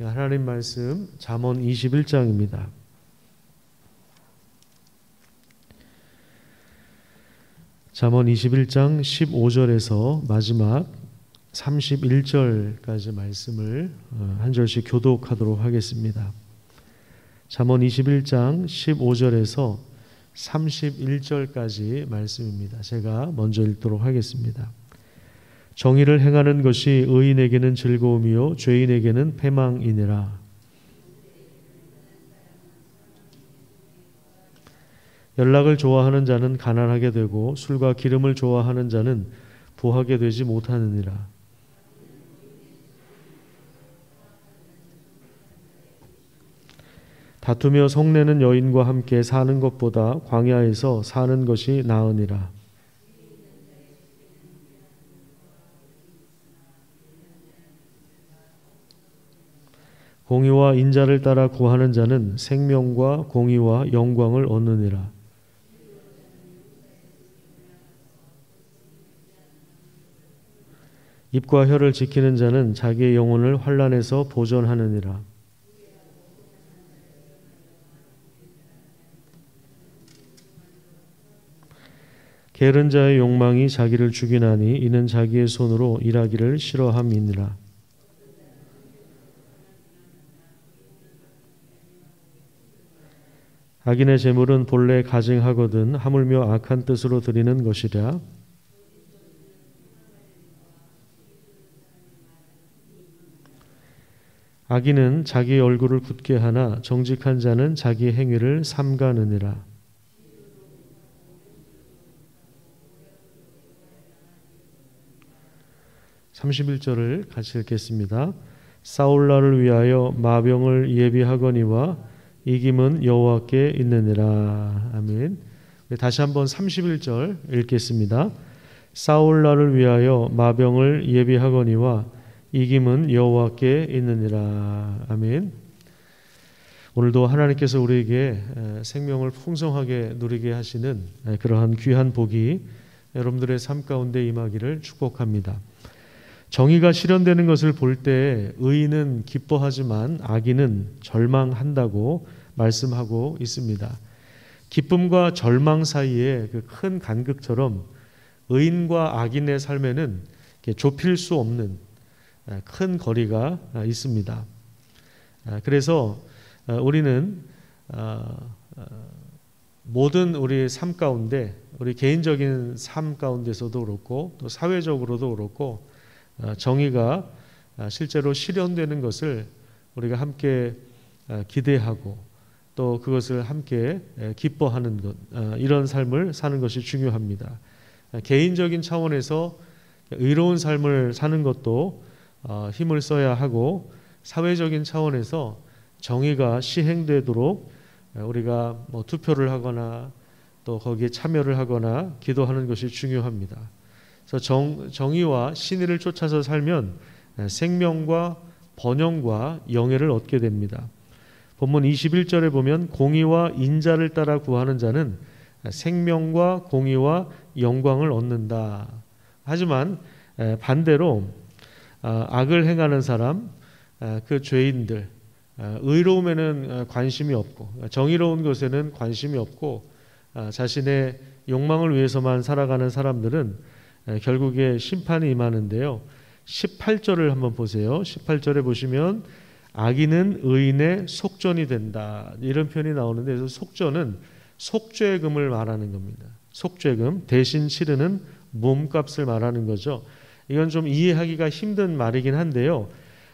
하나님 말씀 잠언 21장입니다. 잠언 21장 15절에서 마지막 31절까지 말씀을 어, 한 절씩 교독하도록 하겠습니다. 잠언 21장 15절에서 31절까지 말씀입니다. 제가 먼저 읽도록 하겠습니다. 정의를 행하는 것이 의인에게는 즐거움이요 죄인에게는 패망이니라. 연락을 좋아하는 자는 가난하게 되고 술과 기름을 좋아하는 자는 부하게 되지 못하느니라. 다투며 성내는 여인과 함께 사는 것보다 광야에서 사는 것이 나으니라. 공의와 인자를 따라 구하는 자는 생명과 공의와 영광을 얻느니라. 입과 혀를 지키는 자는 자기의 영혼을 환란에서 보존하느니라. 게으른 자의 욕망이 자기를 죽이나니 이는 자기의 손으로 일하기를 싫어함이니라. 악인의 재물은 본래 가증하거든 하물며 악한 뜻으로 드리는 것이랴. 악인은 자기 얼굴을 굳게 하나 정직한 자는 자기 행위를 삼가느니라. 31절을 같이 읽겠습니다. 사울라를 위하여 마병을 예비하거니와 이김은 여호와께 있느니라. 아멘. 다시 한번 31절 읽겠습니다. 사울라를 위하여 마병을 예비하거니와 이김은 여호와께 있느니라. 아멘. 오늘도 하나님께서 우리에게 생명을 풍성하게 누리게 하시는 그러한 귀한 복이 여러분들의 삶 가운데 임하기를 축복합니다. 정의가 실현되는 것을 볼 때 의인은 기뻐하지만 악인은 절망한다고 말씀하고 있습니다. 기쁨과 절망 사이에 그 큰 간극처럼 의인과 악인의 삶에는 좁힐 수 없는 큰 거리가 있습니다. 그래서 우리는 어, 어, 모든 우리 삶 가운데 우리 개인적인 삶 가운데서도 그렇고 또 사회적으로도 그렇고 어, 정의가 어, 실제로 실현되는 것을 우리가 함께 어, 기대하고 또 그것을 함께 기뻐하는 것 이런 삶을 사는 것이 중요합니다. 개인적인 차원에서 의로운 삶을 사는 것도 힘을 써야 하고 사회적인 차원에서 정의가 시행되도록 우리가 뭐 투표를 하거나 또 거기에 참여를 하거나 기도하는 것이 중요합니다. 그래서 정, 정의와 신의를 쫓아서 살면 생명과 번영과 영예를 얻게 됩니다. 본문 21절에 보면 공의와 인자를 따라 구하는 자는 생명과 공의와 영광을 얻는다. 하지만 반대로 아, 악을 행하는 사람, 그 죄인들, 의로움에는 관심이 없고 정의로운 것에는 관심이 없고 아, 자신의 욕망을 위해서만 살아가는 사람들은 결국에 심판이 임하는데요. 18절을 한번 보세요. 18절에 보시면 악인은 의인의 속전이 된다. 이런 표현이 나오는데 그래서 속전은 속죄금을 말하는 겁니다. 속죄금 대신 치르는 몸값을 말하는 거죠. 이건 좀 이해하기가 힘든 말이긴 한데요.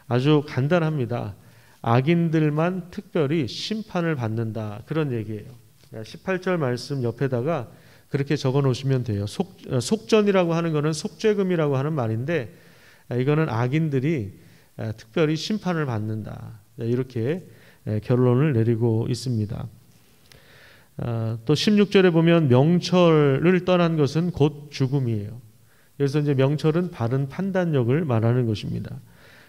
아주 간단합니다. 악인들만 특별히 심판을 받는다. 그런 얘기예요. 18절 말씀 옆에다가 그렇게 적어 놓으시면 돼요. 속, 어, 속전이라고 하는 것은 속죄금이라고 하는 말인데 아, 이거는 악인들이 아, 특별히 심판을 받는다. 이렇게 결론을 내리고 있습니다. 아, 또 16절에 보면 명철을 떠난 것은 곧 죽음이에요. 그래서 이제 명철은 바른 판단력을 말하는 것입니다.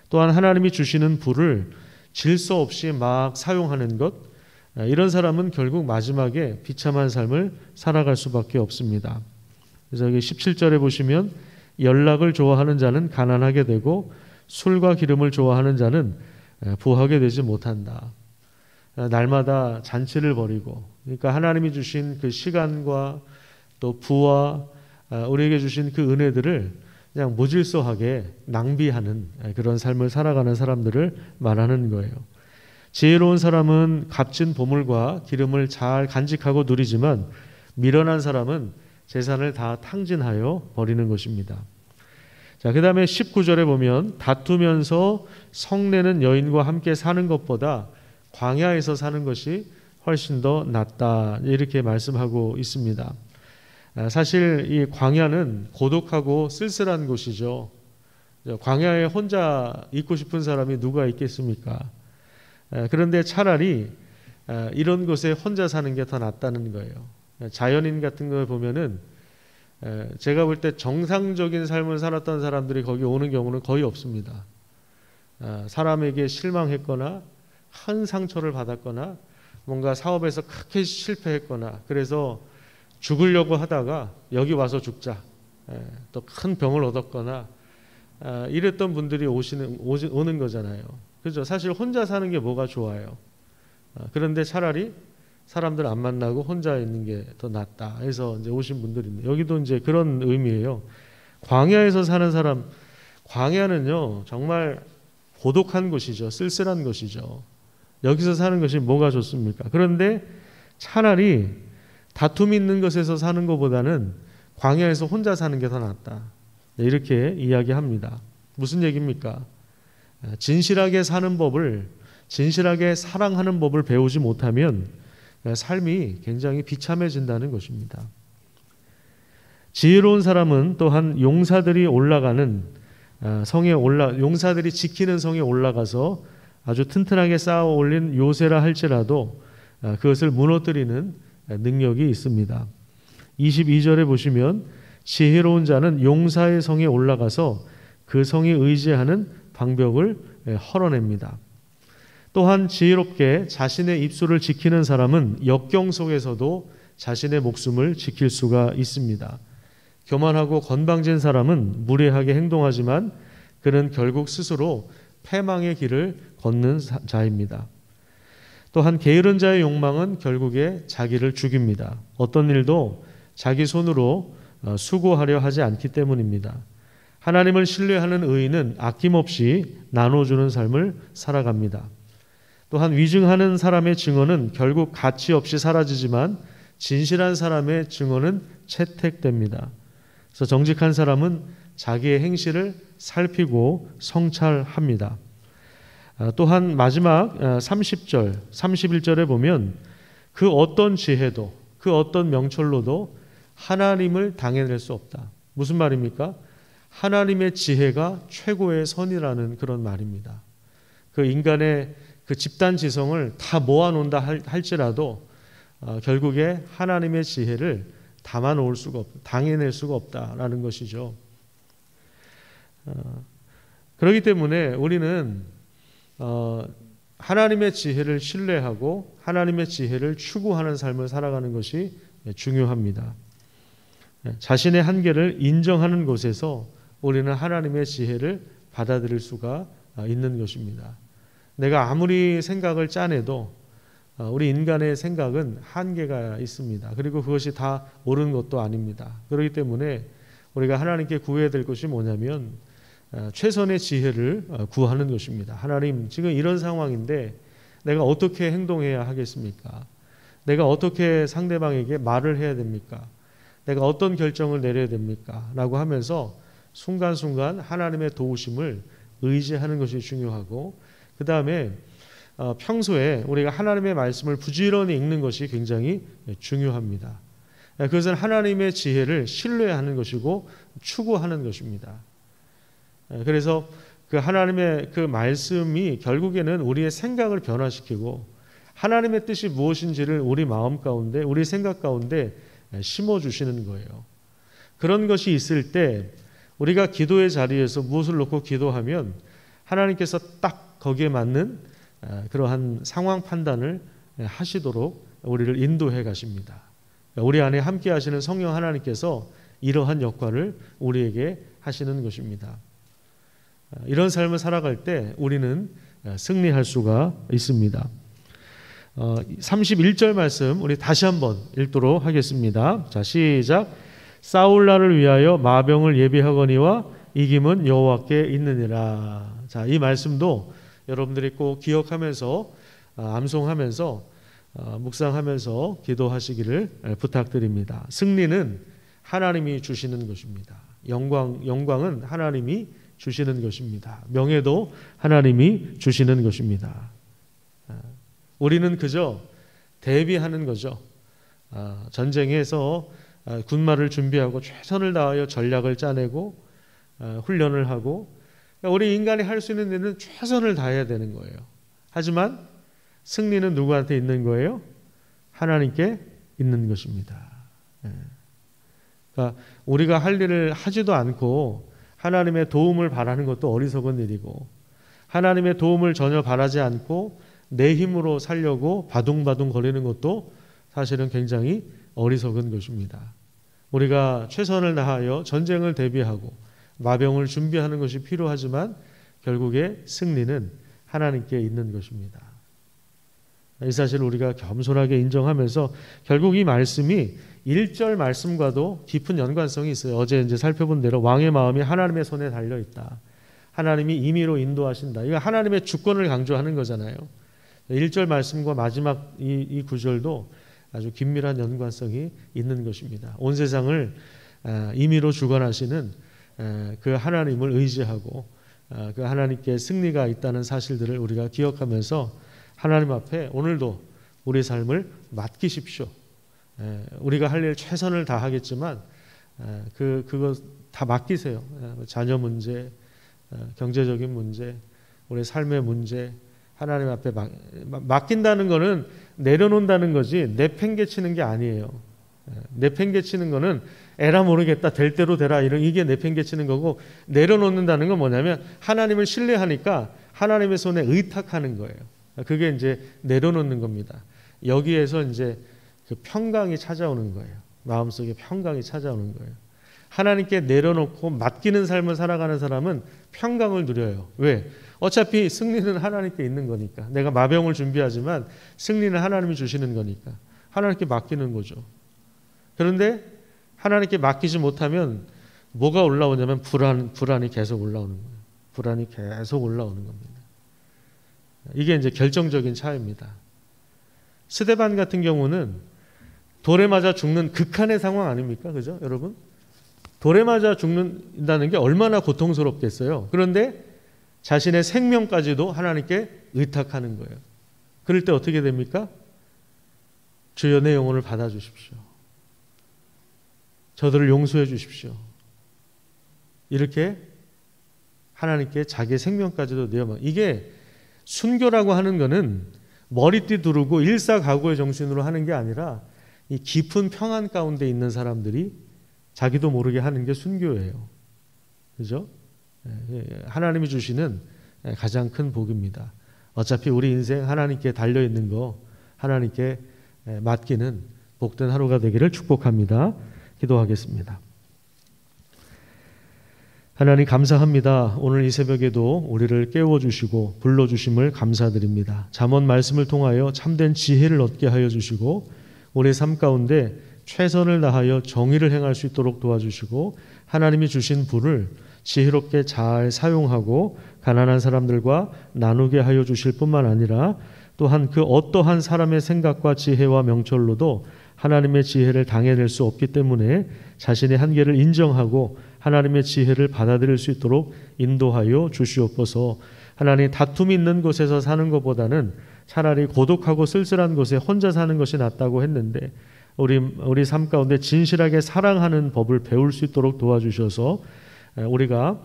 또한 하나님이 주시는 불을 질서 없이 막 사용하는 것, 아, 이런 사람은 결국 마지막에 비참한 삶을 살아갈 수밖에 없습니다. 그래서 여기 17절에 보시면 연락을 좋아하는 자는 가난하게 되고 술과 기름을 좋아하는 자는 부하게 되지 못한다. 날마다 잔치를 벌이고 그러니까 하나님이 주신 그 시간과 또 부와 우리에게 주신 그 은혜들을 그냥 무질서하게 낭비하는 그런 삶을 살아가는 사람들을 말하는 거예요. 지혜로운 사람은 값진 보물과 기름을 잘 간직하고 누리지만 미련한 사람은 재산을 다 탕진하여 버리는 것입니다. 자, 그 다음에 19절에 보면 다투면서 성내는 여인과 함께 사는 것보다 광야에서 사는 것이 훨씬 더 낫다. 이렇게 말씀하고 있습니다. 아, 사실 이 광야는 고독하고 쓸쓸한 곳이죠. 광야에 혼자 있고 싶은 사람이 누가 있겠습니까? 아, 그런데 차라리 아, 이런 곳에 혼자 사는 게 더 낫다는 거예요. 자연인 같은 걸 보면은 제가 볼 때 정상적인 삶을 살았던 사람들이 거기 오는 경우는 거의 없습니다. 사람에게 실망했거나 큰 상처를 받았거나 뭔가 사업에서 크게 실패했거나 그래서 죽으려고 하다가 여기 와서 죽자 또 큰 병을 얻었거나 이랬던 분들이 오시는 오는 거잖아요. 그죠? 사실 혼자 사는 게 뭐가 좋아요. 어, 그런데 차라리 사람들 안 만나고 혼자 있는 게 더 낫다 해서 이제 오신 분들입니다. 여기도 이제 그런 의미예요. 광야에서 사는 사람, 광야는요 정말 고독한 곳이죠, 쓸쓸한 곳이죠. 여기서 사는 것이 뭐가 좋습니까? 그런데 차라리 다툼 있는 것에서 사는 것보다는 광야에서 혼자 사는 게 더 낫다. 이렇게 이야기합니다. 무슨 얘기입니까? 진실하게 사는 법을 진실하게 사랑하는 법을 배우지 못하면 삶이 굉장히 비참해진다는 것입니다. 지혜로운 사람은 또한 용사들이 올라가는 아, 성에 올라 용사들이 지키는 성에 올라가서 아주 튼튼하게 쌓아 올린 요새라 할지라도 아, 그것을 무너뜨리는 능력이 있습니다. 22절에 보시면 지혜로운 자는 용사의 성에 올라가서 그 성에 의지하는 방벽을 헐어냅니다. 또한 지혜롭게 자신의 입술을 지키는 사람은 역경 속에서도 자신의 목숨을 지킬 수가 있습니다. 교만하고 건방진 사람은 무례하게 행동하지만 그는 결국 스스로 패망의 길을 걷는 자입니다. 또한 게으른 자의 욕망은 결국에 자기를 죽입니다. 어떤 일도 자기 손으로 어, 수고하려 하지 않기 때문입니다. 하나님을 신뢰하는 의인은 아낌없이 나눠주는 삶을 살아갑니다. 또한 위증하는 사람의 증언은 결국 가치 없이 사라지지만 진실한 사람의 증언은 채택됩니다. 그래서 정직한 사람은 자기의 행실을 살피고 성찰합니다. 아, 또한 마지막 30절, 아, 31절에 보면 그 어떤 지혜도 그 어떤 명철로도 하나님을 당해낼 수 없다. 무슨 말입니까? 하나님의 지혜가 최고의 선이라는 그런 말입니다. 그 인간의 그 집단 지성을 다 모아놓는다 할지라도 어, 결국에 하나님의 지혜를 담아놓을 수가 없, 당해낼 수가 없다라는 것이죠. 어, 그렇기 때문에 우리는 어, 하나님의 지혜를 신뢰하고 하나님의 지혜를 추구하는 삶을 살아가는 것이 중요합니다. 예, 자신의 한계를 인정하는 곳에서 우리는 하나님의 지혜를 받아들일 수가 어, 있는 것입니다. 내가 아무리 생각을 짜내도 어, 우리 인간의 생각은 한계가 있습니다. 그리고 그것이 다 옳은 것도 아닙니다. 그렇기 때문에 우리가 하나님께 구해야 될 것이 뭐냐면 어, 최선의 지혜를 구하는 것입니다. 하나님, 지금 이런 상황인데 내가 어떻게 행동해야 하겠습니까? 내가 어떻게 상대방에게 말을 해야 됩니까? 내가 어떤 결정을 내려야 됩니까? 라고 하면서 순간순간 하나님의 도우심을 의지하는 것이 중요하고 그 다음에 어, 평소에 우리가 하나님의 말씀을 부지런히 읽는 것이 굉장히 중요합니다. 예, 그것은 하나님의 지혜를 신뢰하는 것이고 추구하는 것입니다. 예, 그래서 그 하나님의 그 말씀이 결국에는 우리의 생각을 변화시키고 하나님의 뜻이 무엇인지를 우리 마음 가운데, 우리 생각 가운데 심어 주시는 거예요. 그런 것이 있을 때 우리가 기도의 자리에서 무엇을 놓고 기도하면 하나님께서 딱 거기에 맞는 아, 그러한 상황 판단을 하시도록 우리를 인도해 가십니다. 우리 안에 함께 하시는 성령 하나님께서 이러한 역할을 우리에게 하시는 것입니다. 아, 이런 삶을 살아갈 때 우리는 승리할 수가 있습니다. 31절 말씀 우리 다시 한번 읽도록 하겠습니다. 자, 시작. 사울라를 위하여 마병을 예비하거니와 이김은 여호와께 있느니라. 자, 이 말씀도 여러분들이 꼭 기억하면서 아, 암송하면서 아, 묵상하면서 기도하시기를 부탁드립니다. 승리는 하나님이 주시는 것입니다. 영광 영광은 하나님이 주시는 것입니다. 명예도 하나님이 주시는 것입니다. 아, 우리는 그저 대비하는 거죠. 전쟁에서 군마를 준비하고 최선을 다하여 전략을 짜내고 훈련을 하고 그러니까 우리 인간이 할 수 있는 일은 최선을 다해야 되는 거예요. 하지만 승리는 누구한테 있는 거예요? 하나님께 있는 것입니다. 예. 그러니까 우리가 할 일을 하지도 않고 하나님의 도움을 바라는 것도 어리석은 일이고 하나님의 도움을 전혀 바라지 않고 내 힘으로 살려고 바둥바둥 거리는 것도 사실은 굉장히 어리석은 것입니다. 우리가 최선을 다하여 전쟁을 대비하고 마병을 준비하는 것이 필요하지만 결국에 승리는 하나님께 있는 것입니다. 이 사실을 우리가 겸손하게 인정하면서 결국 이 말씀이 1절 말씀과도 깊은 연관성이 있어요. 어제 이제 살펴본 대로 왕의 마음이 하나님의 손에 달려 있다. 하나님이 임의로 인도하신다. 이거 하나님의 주권을 강조하는 거잖아요. 1절 말씀과 마지막 이, 이 구절도 아주 긴밀한 연관성이 있는 것입니다. 온 세상을 아, 임의로 주관하시는 그 하나님을 의지하고 아, 그 하나님께 승리가 있다는 사실들을 우리가 기억하면서 하나님 앞에 오늘도 우리 삶을 맡기십시오. 우리가 할 일 최선을 다하겠지만 그 그거 다 맡기세요. 뭐 자녀 문제, 경제적인 문제, 우리 삶의 문제 하나님 앞에 맡긴다는 거는 내려놓는다는 거지 내팽개치는 게 아니에요. 내팽개치는 거는 에라 모르겠다 될 대로 되라 이런 이게 내팽개치는 거고 내려놓는다는 건 뭐냐면 하나님을 신뢰하니까 하나님의 손에 의탁하는 거예요. 그게 이제 내려놓는 겁니다. 여기에서 이제 그 평강이 찾아오는 거예요. 마음속에 평강이 찾아오는 거예요. 하나님께 내려놓고 맡기는 삶을 살아가는 사람은 평강을 누려요. 왜? 어차피 승리는 하나님께 있는 거니까. 내가 마병을 준비하지만 승리는 하나님이 주시는 거니까. 하나님께 맡기는 거죠. 그런데 하나님께 맡기지 못하면 뭐가 올라오냐면 불안, 불안이 계속 올라오는 거예요. 불안이 계속 올라오는 겁니다. 이게 이제 결정적인 차이입니다. 스데반 같은 경우는 돌에 맞아 죽는 극한의 상황 아닙니까? 그죠? 여러분? 돌에 맞아 죽는다는 게 얼마나 고통스럽겠어요. 그런데 자신의 생명까지도 하나님께 의탁하는 거예요. 그럴 때 어떻게 됩니까? 주여 내 영혼을 받아주십시오. 저들을 용서해 주십시오. 이렇게 하나님께 자기 생명까지도 내어막 이게 순교라고 하는 것은 머리띠 두르고 일사각오의 정신으로 하는 게 아니라 이 깊은 평안 가운데 있는 사람들이 자기도 모르게 하는 게 순교예요. 그죠? 예, 예, 하나님이 주시는 가장 큰 복입니다. 어차피 우리 인생 하나님께 달려 있는 거 하나님께 맡기는 복된 하루가 되기를 축복합니다. 기도하겠습니다. 하나님 감사합니다. 오늘 이 새벽에도 우리를 깨워 주시고 불러 주심을 감사드립니다. 잠언 말씀을 통하여 참된 지혜를 얻게 하여 주시고 우리 삶 가운데 최선을 다하여 정의를 행할 수 있도록 도와주시고 하나님이 주신 불을 지혜롭게 잘 사용하고 가난한 사람들과 나누게 하여 주실 뿐만 아니라 또한 그 어떠한 사람의 생각과 지혜와 명철로도 하나님의 지혜를 당해낼 수 없기 때문에 자신의 한계를 인정하고 하나님의 지혜를 받아들일 수 있도록 인도하여 주시옵소서. 하나님 다툼이 있는 곳에서 사는 것보다는 차라리 고독하고 쓸쓸한 곳에 혼자 사는 것이 낫다고 했는데 우리 우리 삶 가운데 진실하게 사랑하는 법을 배울 수 있도록 도와주셔서 우리가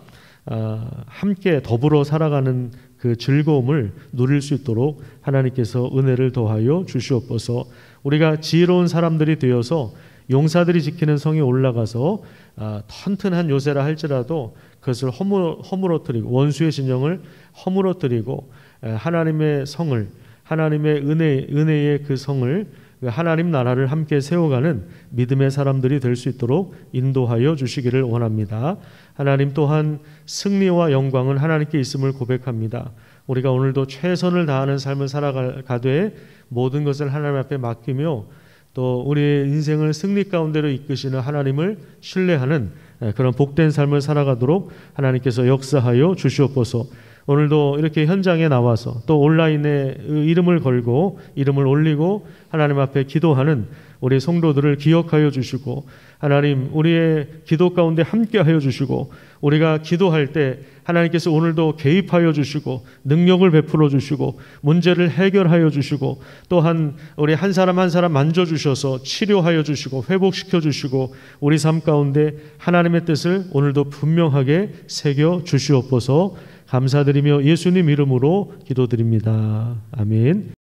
아, 함께 더불어 살아가는 그 즐거움을 누릴 수 있도록 하나님께서 은혜를 더하여 주시옵소서. 우리가 지혜로운 사람들이 되어서 용사들이 지키는 성에 올라가서 아, 튼튼한 요새라 할지라도 그것을 허물, 허물어뜨리고 원수의 진영을 허물어뜨리고 하나님의 성을 하나님의 은혜 은혜의 그 성을 그 하나님 나라를 함께 세워가는 믿음의 사람들이 될 수 있도록 인도하여 주시기를 원합니다. 하나님 또한 승리와 영광은 하나님께 있음을 고백합니다. 우리가 오늘도 최선을 다하는 삶을 살아가되 모든 것을 하나님 앞에 맡기며 또 우리의 인생을 승리 가운데로 이끄시는 하나님을 신뢰하는 그런 복된 삶을 살아가도록 하나님께서 역사하여 주시옵소서. 오늘도 이렇게 현장에 나와서 또 온라인에 이름을 걸고 이름을 올리고 하나님 앞에 기도하는 우리 성도들을 기억하여 주시고 하나님 우리의 기도 가운데 함께하여 주시고 우리가 기도할 때 하나님께서 오늘도 개입하여 주시고 능력을 베풀어 주시고 문제를 해결하여 주시고 또한 우리 한 사람 한 사람 만져 주셔서 치료하여 주시고 회복시켜 주시고 우리 삶 가운데 하나님의 뜻을 오늘도 분명하게 새겨 주시옵소서 감사드리며 예수님 이름으로 기도드립니다. 아멘.